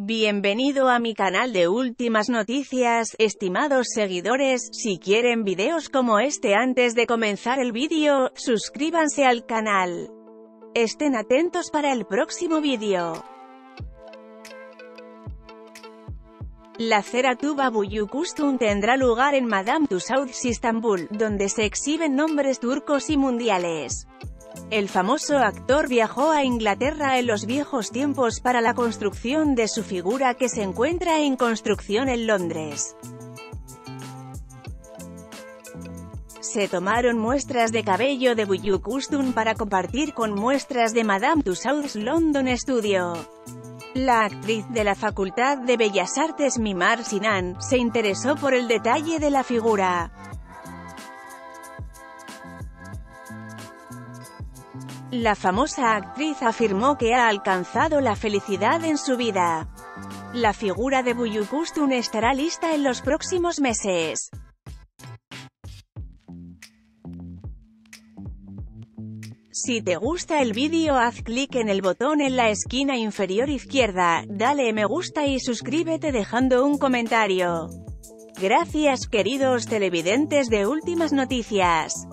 Bienvenido a mi canal de últimas noticias, estimados seguidores, si quieren videos como este antes de comenzar el vídeo, suscríbanse al canal. Estén atentos para el próximo vídeo. La Cera Tuba Buyukustun tendrá lugar en Madame Tussauds Istanbul, donde se exhiben nombres turcos y mundiales. El famoso actor viajó a Inglaterra en los viejos tiempos para la construcción de su figura que se encuentra en construcción en Londres. Se tomaron muestras de cabello de Buyukustun para compartir con muestras de Madame Tussauds London Studio. La actriz de la Facultad de Bellas Artes Mimar Sinan, se interesó por el detalle de la figura. La famosa actriz afirmó que ha alcanzado la felicidad en su vida. La figura de Buyukustun estará lista en los próximos meses. Si te gusta el vídeo haz clic en el botón en la esquina inferior izquierda, dale me gusta y suscríbete dejando un comentario. Gracias queridos televidentes de Últimas Noticias.